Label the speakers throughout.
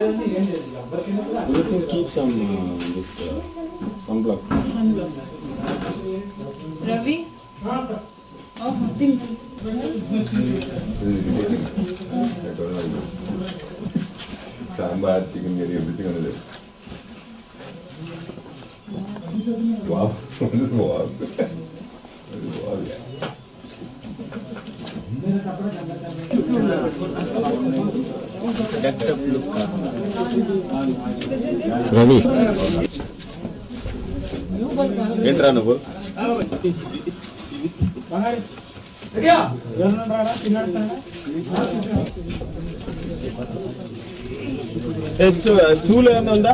Speaker 1: You can keep some uh, this uh, some block.
Speaker 2: Ravi. Oh, nothing.
Speaker 3: Sambar, chicken curry, everything on there. Wow, this wow. This wow, yeah.
Speaker 1: Ravi
Speaker 4: ఏంట్రా నువ్వు stool ఏమైనా ఉందా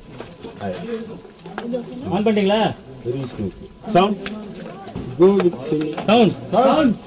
Speaker 1: on
Speaker 4: பண்ணிட்டீங்களா?
Speaker 1: Sound go with
Speaker 4: sound
Speaker 1: sound